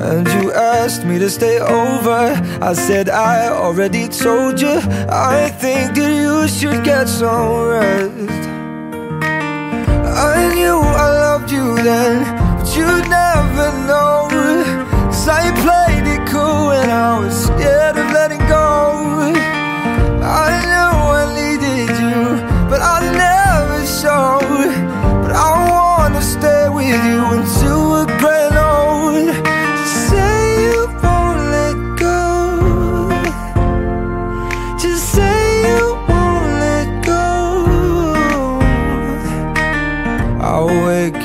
And you asked me to stay over. I said I already told you. I think that you should get some rest. I knew I loved you then But you'd never know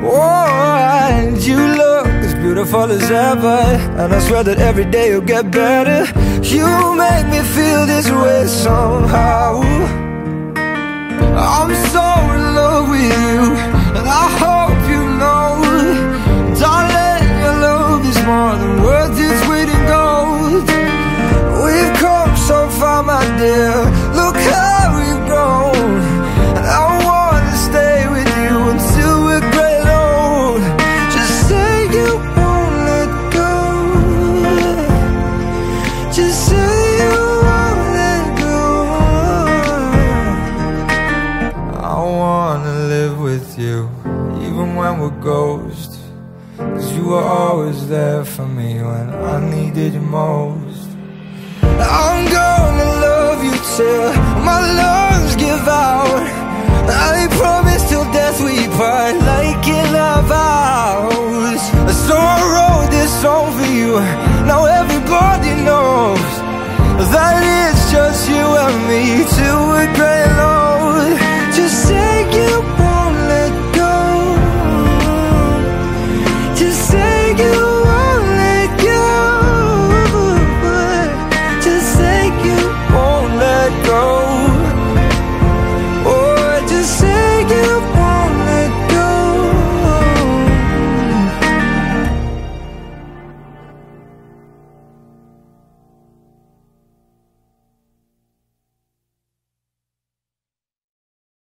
Oh, and you look as beautiful as ever And I swear that every day you'll get better. You make me feel this way somehow. I'm so in love with you And I hope I wanna live with you Even when we're ghosts. Cause you were always there for me when I needed you most. I'm gonna love you till my lungs give out. I promise till death we part